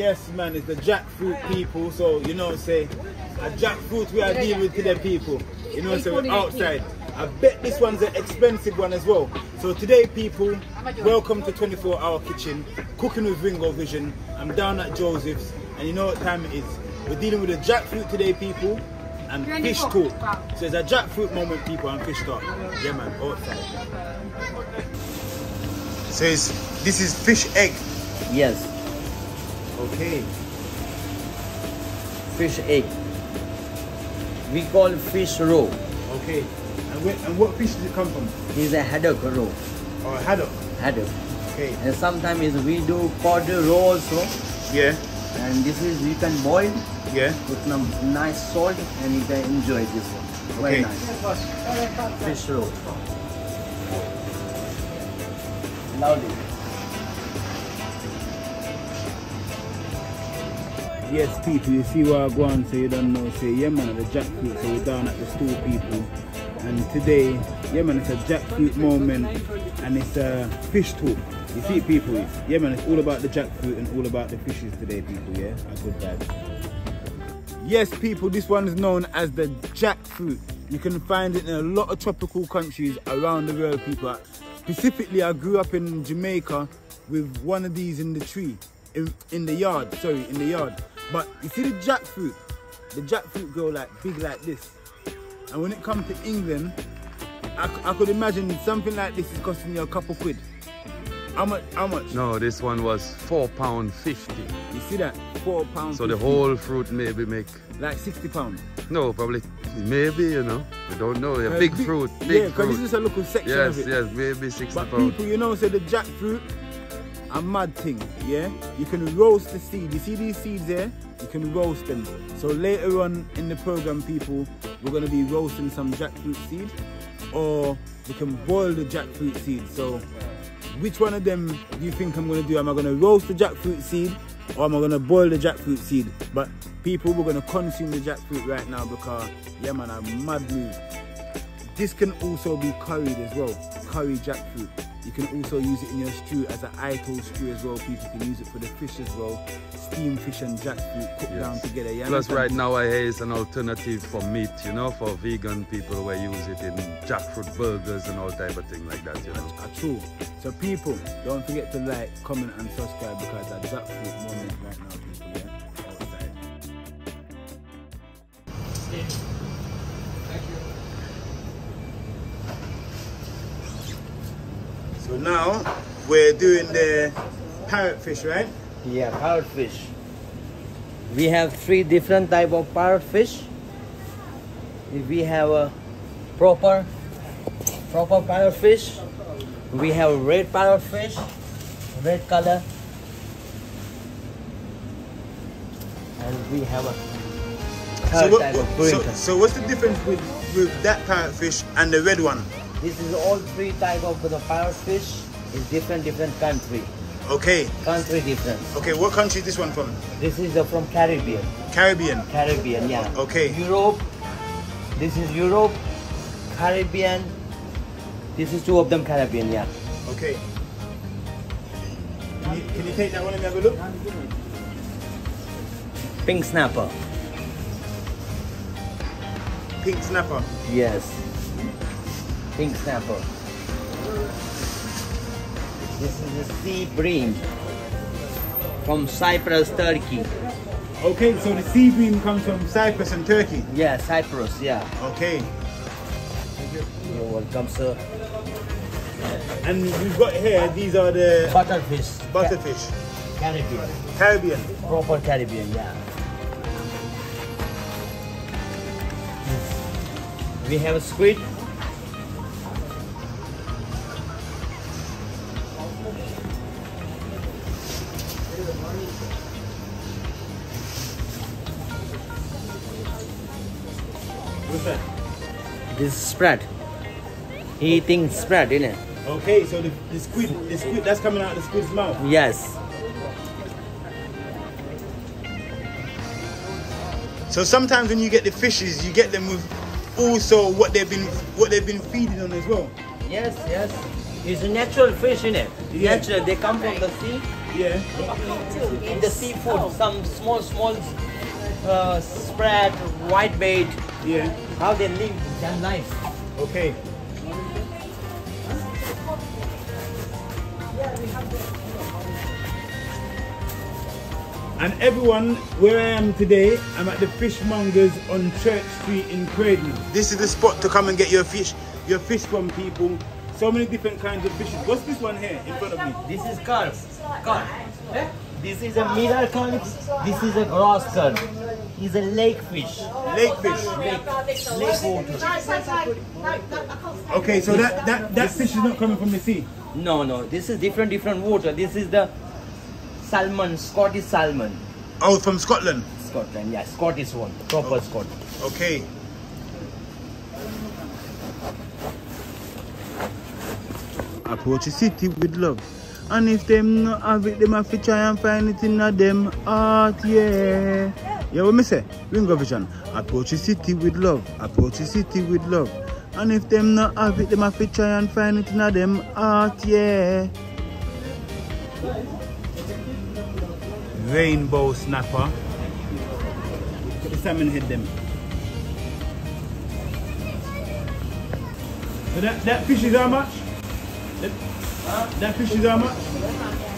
Yes, man, it's the jackfruit people. So, you know, say, a jackfruit we are dealing with today, people. You know, so we're outside. I bet this one's an expensive one as well. So today, people, welcome to 24 Hour Kitchen, cooking with Ringo Vision. I'm down at Joseph's, and you know what time it is. We're dealing with a jackfruit today, people, and fish talk. So it's a jackfruit moment, people, and fish talk. Yeah, man, outside. So it's, this is fish egg. Yes, Okay. fish egg. We call fish roe. Okay. And, where, and what fish does it come from? Is a haddock roe. Or a haddock. Haddock. Okay. And sometimes we do cod roe also. Yeah. And this is you can boil Yeah. with some nice salt and you can enjoy this one. Very Okay. nice. Fish roe. Lovely. Yes, people, you see what I go on, so you don't know. Say, yeah, man, the jackfruit. So we're down at the store, people. And today, yeah, man, it's a jackfruit moment and it's a fish talk. You see, people, yeah, man, it's all about the jackfruit and all about the fishes today, people, yeah? A good vibe. Yes, people, this one is known as the jackfruit. You can find it in a lot of tropical countries around the world, people. Specifically, I grew up in Jamaica with one of these in the tree, in, in the yard, sorry, in the yard. But you see the jackfruit, the jackfruit grow like big like this. And when it comes to England, I, I could imagine something like this is costing you a couple quid. How much? How much? No, this one was four pound fifty. You see that? Four pounds. So the whole fruit maybe make like sixty pounds. no probably maybe you know we don't know. A Uh, big fruit, yeah, big because this fruit. is a local section Yes, of it. yes, maybe sixty But pound. people, you know, say the jackfruit, a mad thing, yeah? You can roast the seed. You see these seeds there? You can roast them. So later on in the program, people, we're gonna be roasting some jackfruit seed, or we can boil the jackfruit seed. So which one of them do you think I'm gonna do? Am I gonna roast the jackfruit seed, or am I gonna boil the jackfruit seed? But people, we're gonna consume the jackfruit right now because, yeah, man, I'm mad move. This can also be curried as well, curry jackfruit. You can also use it in your stew as an ital stew as well. People can use it for the fish as well. Steam fish and jackfruit cooked Yes. down together. You Plus understand? right now I hear it's an alternative for meat, you know, for vegan people where use it in jackfruit burgers and all type of thing like that, you know. Are true. So people, don't forget to like, comment and subscribe because that jackfruit moment right now, now we're doing the parrotfish, right? Yeah, parrotfish. We have three different type of parrotfish. We have a proper proper parrotfish. We have red parrotfish, red color. And we have a So, what, type of what- so, so what's the difference with, with that parrotfish and the red one? This is all three type of the parrotfish is different different country. Okay, Country different. okay, what country is this one from? This is uh, from Caribbean. Caribbean. Caribbean, yeah. Okay. Europe. This is Europe, Caribbean. This is two of them Caribbean, yeah. Okay. Can you, can you take that one and have a look? Pink snapper. Pink snapper. Yes. Pink snapper. This is a sea bream from Cyprus, Turkey. Okay, so the sea bream comes from Cyprus and Turkey. Yeah, Cyprus, yeah. Okay. You're welcome, sir. And we've got here, these are the Butterfish. butterfish. Ca- Caribbean. Caribbean. Proper Caribbean, yeah. We have a squid. This is sprat. Eating sprat, isn't it? Okay, so the, the squid, the squid, that's coming out of the squid's mouth. Yes. So sometimes when you get the fishes, you get them with also what they've been what they've been feeding on as well. Yes, yes. It's a natural fish, innit? Yeah. Natural. They come from the sea Yeah. In the seafood, some small, small uh, sprat, white bait, Yeah. How they live their life. Okay. And everyone, where I am today, I'm at the fishmongers on Church Street in Croydon. This is the spot to come and get your fish, your fish from people. So many different kinds of fishes. What's this one here in front of me? This is carp. Carp. This is a middle carp. This is a grass carp. He's a lake fish. Lake fish. Lake, lake water. Okay, so that, that, that fish is not coming from the sea. No, no. This is different, different water. This is the salmon, Scottish salmon. Oh, from Scotland. Scotland, yeah, Scottish one, proper oh. Scottish. Okay. Approach the city with love. And if them not have it, them have to try and find it in a them heart, yeah. Yeah, what me eh, say? Ringo Vision. Approach the city with love. Approach the city with love. And if them not have it, them have to try and find it in a them heart, yeah. Rainbow snapper. Look at the salmon head them. So that, that fish is how much? That, that fish is how much?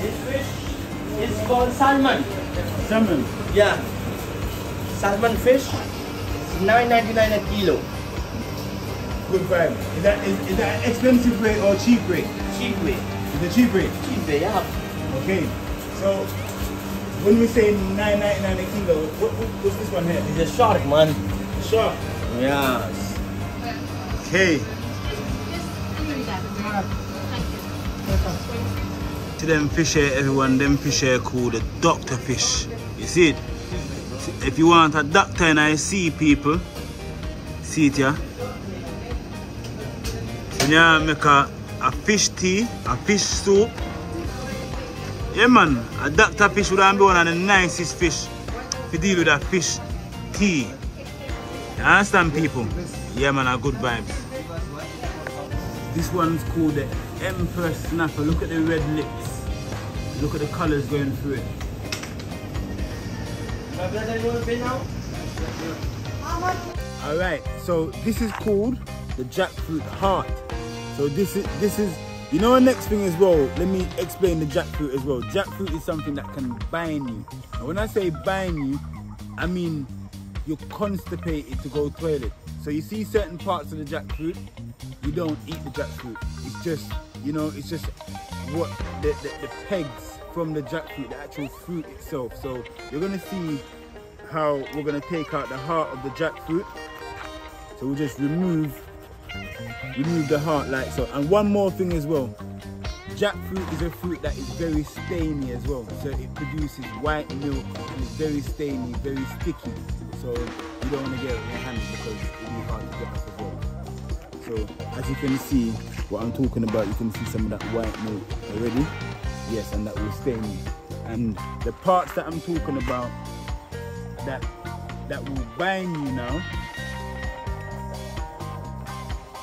This fish is called salmon. Salmon. Yeah. Salmon fish, 9.99 a kilo. Good vibe. Is that is, is that an expensive rate or cheap rate? Cheap way. It's a cheap rate. Cheap way, yeah. Okay. So when we say 9.99 a kilo, what, what, what's this one here? It's a shark, man. Shark. Yes. Okay. To them fish here, everyone, them fish here called the doctor fish. You see it? If you want a doctor and I see people, see it yeah? So now make a, a fish tea, a fish soup. Yeah man, a doctor fish would be one of the nicest fish to deal with a fish tea. You understand people? Yeah man, a good vibes. This one's called the Empress Snapper. Look at the red lips. Look at the colours going through it. Now? Alright, so this is called the jackfruit heart. So this is this is you know the next thing as well, let me explain the jackfruit as well. Jackfruit is something that can bind you. And when I say bind you, I mean you're constipated to go toilet. So you see certain parts of the jackfruit, you don't eat the jackfruit. It's just, you know, it's just what the, the, the pegs from the jackfruit, the actual fruit itself. So you're gonna see how we're gonna take out the heart of the jackfruit. So we'll just remove remove the heart like so. And one more thing as well. Jackfruit is a fruit that is very stainy as well. So it produces white milk and it's very stainy, very sticky. So you don't want to get it in your hands because it'll be hard to get off as well. So as you can see, what I'm talking about, you can see some of that white milk already. Yes, and that will stain you. And the parts that I'm talking about that that will bind you now.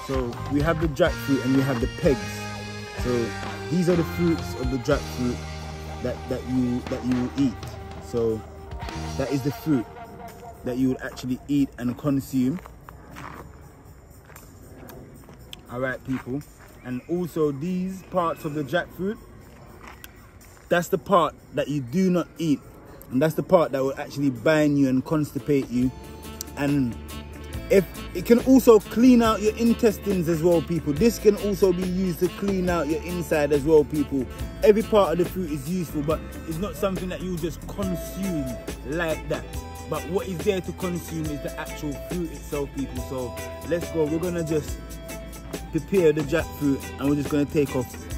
So we have the jackfruit and we have the pegs. So these are the fruits of the jackfruit that, that you that you will eat. So that is the fruit that you would actually eat and consume. Alright people. And also these parts of the jackfruit, that's the part that you do not eat. And that's the part that will actually bind you and constipate you. And if it can also clean out your intestines as well people. This can also be used to clean out your inside as well people. Every part of the fruit is useful but it's not something that you just consume like that. But what is there to consume is the actual fruit itself people. So let's go. We're gonna just prepare the jackfruit and we're just gonna take off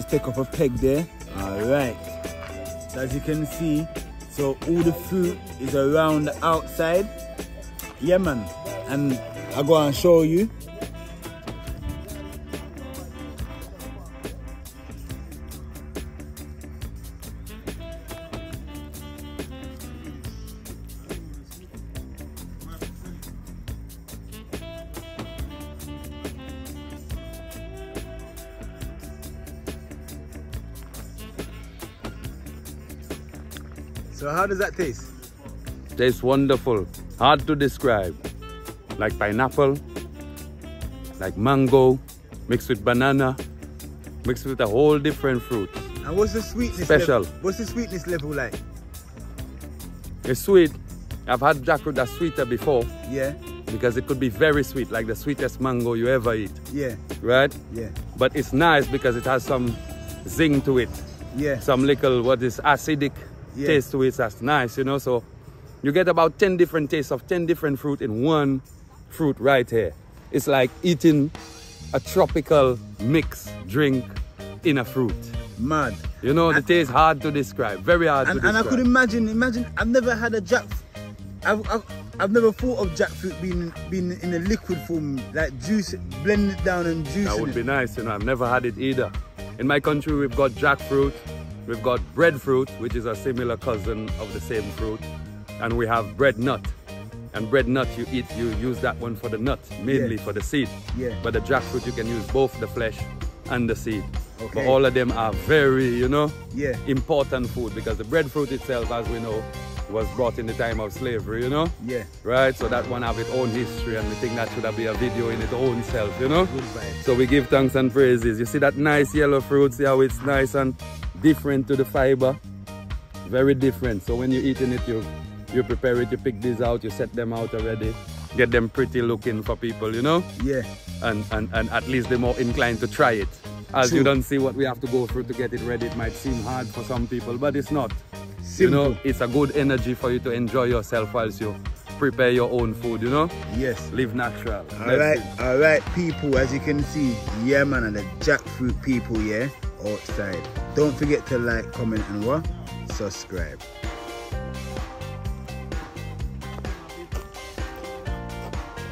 just take off a peg there. All right as you can see so all the fruit is around the outside. Yeah man. And i go and show you does that taste? Tastes wonderful. Hard to describe. Like pineapple, like mango, mixed with banana, mixed with a whole different fruit. And what's the sweetness Special. level? What's the sweetness level like? It's sweet. I've had jackfruit that's sweeter before Yeah, because it could be very sweet, like the sweetest mango you ever eat, yeah, right? yeah, But it's nice because it has some zing to it, yeah. some little what is acidic Yeah. taste to it. That's nice, you know. So you get about 10 different tastes of 10 different fruit in one fruit right here. It's like eating a tropical mix drink in a fruit. Mad. You know, the taste hard to describe, very hard And, to and I could imagine, imagine, I've never had a jack. I've, I've, I've never thought of jackfruit being being in a liquid form, like juice, blend it down and juice That would it. be nice, you know. I've never had it either. In my country, we've got jackfruit, we've got breadfruit, which is a similar cousin of the same fruit, and we have bread nut. And bread nut, you eat, you use that one for the nut, mainly Yeah. for the seed. Yeah. But the jackfruit, you can use both the flesh and the seed. Okay. But all of them are very, you know, Yeah. important food because the breadfruit itself, as we know, was brought in the time of slavery, you know? Yeah. Right? So that one have its own history and we think that should have be a video in its own self, you know? So we give thanks and praises. You see that nice yellow fruit, see how it's nice and different to the fiber? Very different. So when you're eating it, you you prepare it, you pick these out, you set them out already. Get them pretty looking for people, you know? Yeah. And and, and at least they're more inclined to try it. As True. you don't see what we have to go through to get it ready, it might seem hard for some people, but it's not. Simple. You know, it's a good energy for you to enjoy yourself whilst you prepare your own food, you know? Yes. Live natural. All That's right, it. all right, people. As you can see, yeah, man, and the jackfruit people, yeah, outside. Don't forget to like, comment, and what? Subscribe.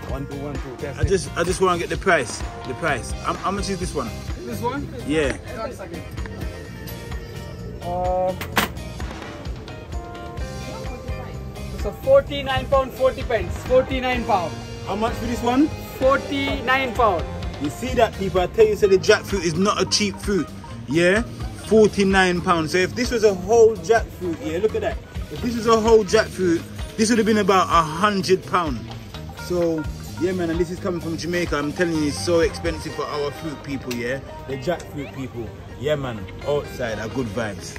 One, two, one, two, test I it. just, I just want to get the price. The price. How, how much is this one? This one? Yeah. Uh, so 49 pound 40 pence. 49 pound. How much for this one? 49 pound. You see that, people? I tell you, so the jackfruit is not a cheap fruit. Yeah, 49 pounds. So if this was a whole jackfruit, yeah, look at that. If this was a whole jackfruit, this would have been about a hundred pound. So yeah, man, and this is coming from Jamaica. I'm telling you, it's so expensive for our fruit people. Yeah, the jackfruit people. Yeah, man, outside are good vibes.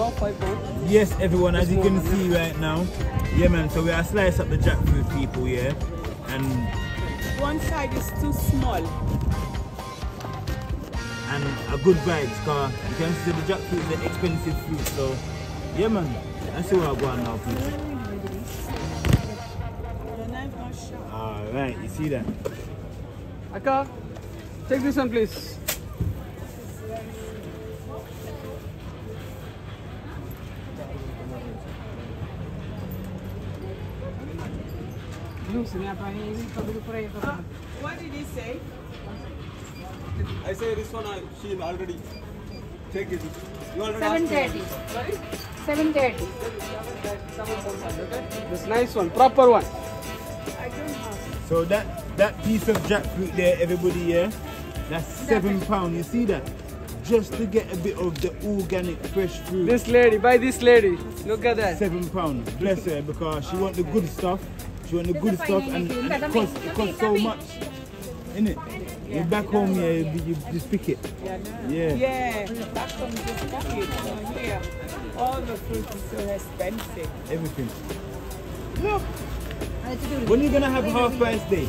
Yes, everyone, as you can see right now. Yeah, man. So we are slice up the jackfruit people, yeah, and One side is too small. and a good vibes car you can see the jackfruit is an expensive fruit so yeah man let's see what I going now please The knife not sharp. all right you see that Akka, take this one please. Eh, ah, what did he say? I say this one, I, she already take it. You already Seven asked me. thirty. Seven thirty. This nice one, proper one. I don't have. so that that piece of jackfruit there everybody yeah that's seven pound you see that just to get a bit of the organic fresh fruit This lady, by this lady. Look at that. seven pound bless her because she want the good stuff she want the good stuff and, and it costs it Come costs so come in. much innit you're back home yeah you, you just pick it yeah Yeah, back from this package from here. All the fruit is so expensive. everything look when you gonna have a half price day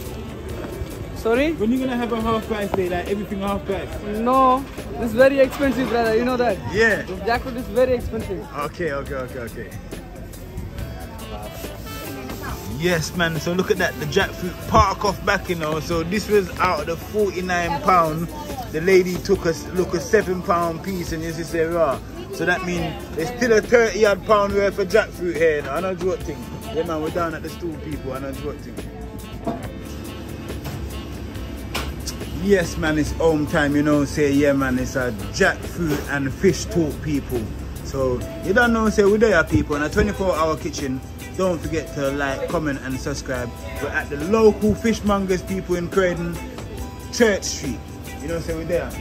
Sorry? When are you gonna have a half price day, like everything half price? No, this is very expensive, brother. You know that. Yeah. This jackfruit is very expensive. Okay, okay, okay, okay. Yes, man. So look at that, the jackfruit park off back, you know. So this was out of the 49 pound. The lady took us look a seven pound piece, and this is a raw. So that means there's still a 30 odd pound worth of jackfruit here. You know? I know what thing. Yeah, man. We're down at the stool, people. I know what thing. Yes, man, it's home time, you know. Say, yeah, man, it's a jackfruit and fish talk, people. So, you don't know, say, we're there, people, in a 24 hour kitchen. Don't forget to like, comment, and subscribe. We're at the local fishmongers, people in Croydon, Church Street. You know, say, we're there.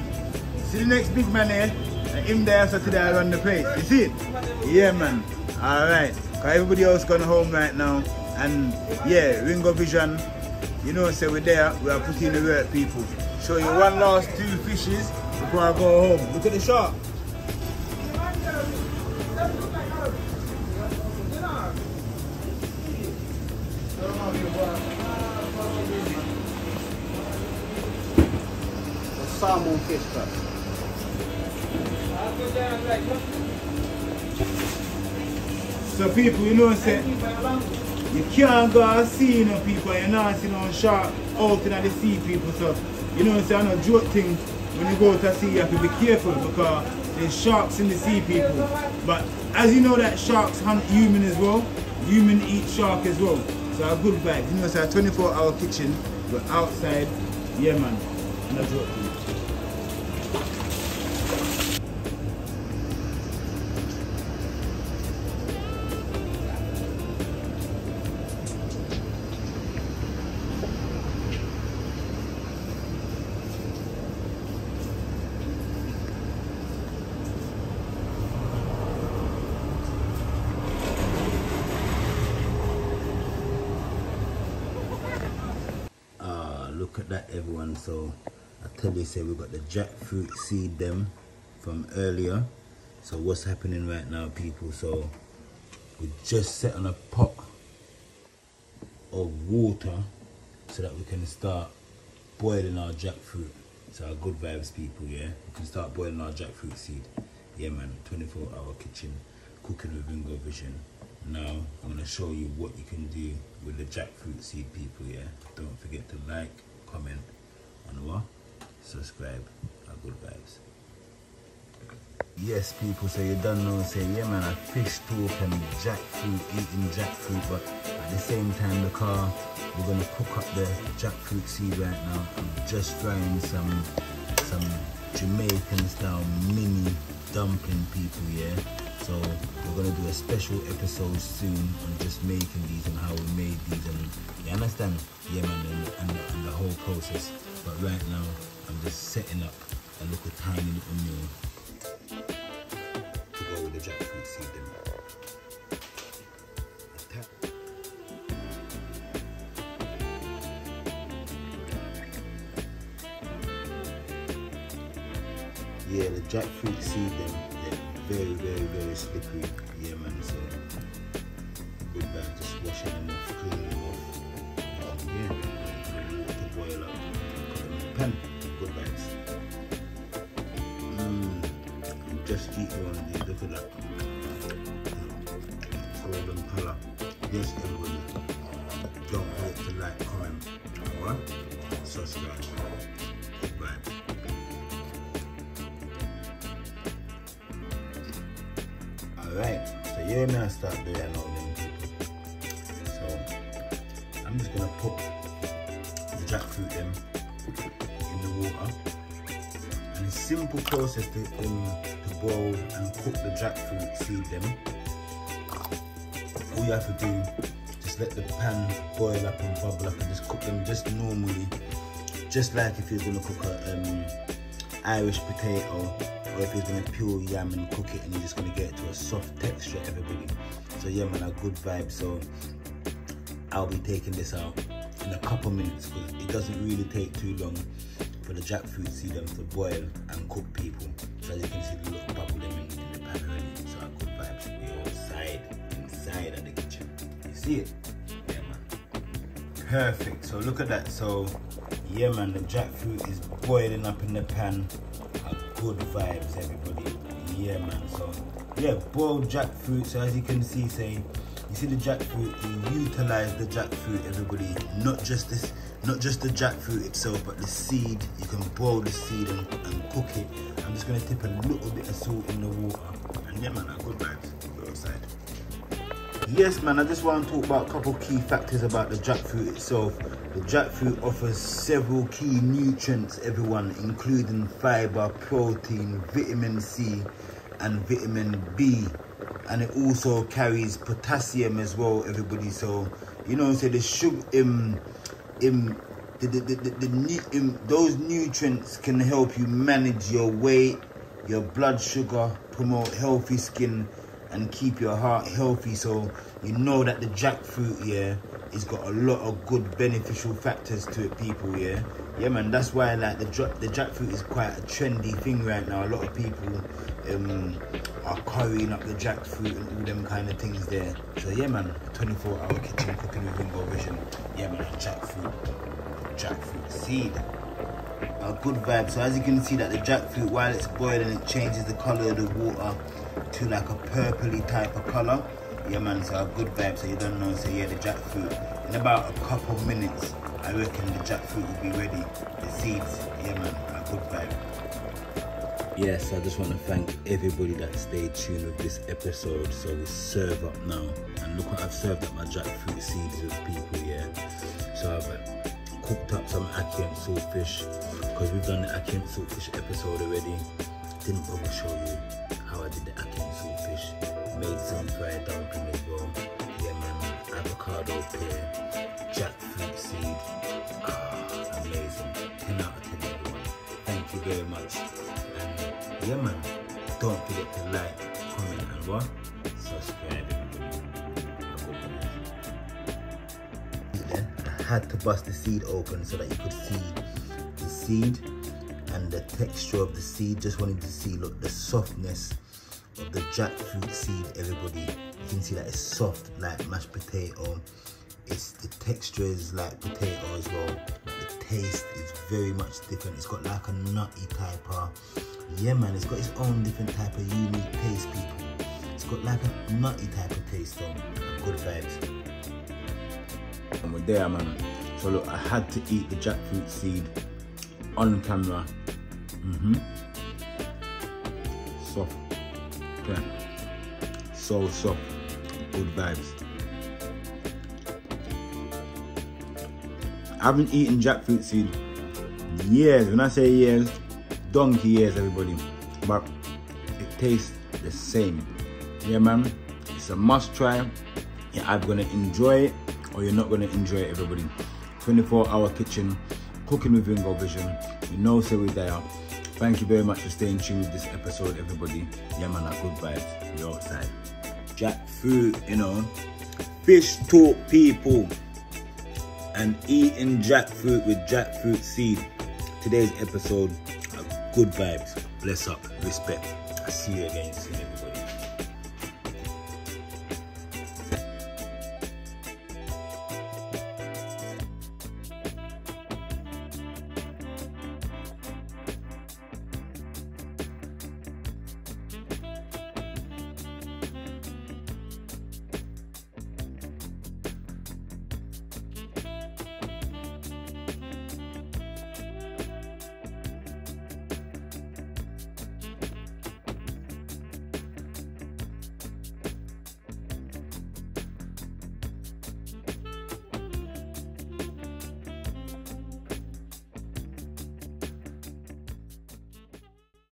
See the next big man here? And him there, so today I run the place. You see it? Yeah, man. Alright. Cause everybody else gone home right now. And yeah, Ringo Vision, you know, say we're there, we are putting the work, people. Show you one last two fishes before I go home. Look at the shark. Salmon fish. So people, you know, say, you can't go and see, you know, people, you're not seeing no shark out in the sea, people. So, you know, say, I know joke thing, when you go to sea, you have to be careful because there's sharks in the sea, people. But as you know that sharks hunt human as well, human eat shark as well. So a good vibe. You know, it's a 24 hour kitchen, we're outside, yeah man, and a joke I tell you, say we got the jackfruit seed them from earlier. So what's happening right now, people? So we just set on a pot of water so that we can start boiling our jackfruit. So our good vibes, people. Yeah, we can start boiling our jackfruit seed. Yeah, man. 24 hour kitchen cooking with Ringo Vision. Now I'm gonna show you what you can do with the jackfruit seed, people. Yeah, don't forget to like, comment, and what? Subscribe. Our good vibes. Yes, people, so you don't know, say, yeah, man, I fish talk and jackfruit, eating jackfruit, but at the same time, the car, we're gonna cook up the jackfruit seed right now. I'm just frying some, some Jamaican style mini dumpling, people, yeah. So we're gonna do a special episode soon on just making these and how we made these, and you understand, yeah, man, and, and the whole process. But right now, I'm just setting up a little tiny little meal to go with the jackfruit seed. Yeah, the jackfruit seed them, they're very, very, very slippery. Yeah, man, so good bad, just washing them off, cleaning Golden color. Yes. Don't forget to like, comment, alright? Subscribe. Alright, so yeah, man, start doing all them people. So I'm just gonna put the jackfruit them in the water. And it's simple process to, um, boil and cook the jackfruit seed them. All you have to do, just let the pan boil up and bubble up and just cook them just normally. Just like if you're gonna cook a um, Irish potato or if you're gonna peel yam and cook it and you're just gonna get it to a soft texture everybody so yeah man a good vibe so I'll be taking this out in a couple minutes because it doesn't really take too long for the jackfruit seed them to boil and cook people. So as you can see the little bubble them in, in the pan already so a good vibes we outside inside of the kitchen. You see it? Yeah man. Perfect. So look at that. So yeah man the jackfruit is boiling up in the pan. A good vibes everybody. Yeah man. So yeah boiled jackfruit so as you can see say you see the jackfruit you utilize the jackfruit everybody. Not just this not just the jackfruit itself but the seed you can boil the seed and, and cook it i'm just going to tip a little bit of salt in the water and yeah man a good vibes go outside Yes, man, I just want to talk about a couple key factors about the jackfruit itself. The jackfruit offers several key nutrients, everyone, including fiber, protein, vitamin C, and vitamin B. And it also carries potassium as well, everybody. So, you know, so the sugar, um, um, the, the, the, the, the those nutrients can help you manage your weight, your blood sugar, promote healthy skin, and keep your heart healthy. So you know that the jackfruit yeah it's got a lot of good beneficial factors to it people yeah? Yeah man that's why like the the jackfruit is quite a trendy thing right now. A lot of people um are currying up the jackfruit and all them kind of things there. So yeah man 24 hour kitchen cooking with Ringo Vision yeah man jackfruit jackfruit seed. A good vibe. So as you can see that the jackfruit while it's boiling it changes the color of the water to like a purpley type of color yeah man so a good vibe so you don't know so yeah the jackfruit in about a couple minutes i reckon the jackfruit will be ready. The seeds yeah man a good vibe. Yes i just want to thank everybody that stayed tuned with this episode. So we serve up now. And look what i've served up my jackfruit seeds with people yeah. So i've uh, cooked up some ackee and saltfish because we've done the ackee and saltfish episode already. Didn't bother show you how I did the ackee and saltfish made some fried dumpling as well yeah man avocado pear jackfruit seed. Ah amazing. 10 out of 10 everyone. Thank you very much. And yeah man don't forget to like comment and what? Subscribe. I had to bust the seed open so that you could see the seed and the texture of the seed. Just wanted to see look the softness of the jackfruit seed everybody you can see that it's soft like mashed potato. It's the texture is like potato as well. The taste is very much different. It's got like a nutty type of yeah man it's got its own different type of unique taste people. It's got like a nutty type of taste though. Good vibes. And we're there man. So look i had to eat the jackfruit seed on camera. Mm-hmm. Soft okay so soft good vibes. I haven't eaten jackfruit seed years. When i say years donkey years everybody. But it tastes the same. Yeah man? It's a must try. You're either gonna enjoy it or you're not to enjoy it, everybody. 24 hour kitchen, cooking with Ringo Vision. You know, so we're there. Thank you very much for staying tuned with this episode, everybody. Yeah, man, a good vibes. We're outside. Jackfruit, you know. Fish talk people. And eating jackfruit with jackfruit seed. Today's episode, good vibes. Bless up. Respect. I see you again soon.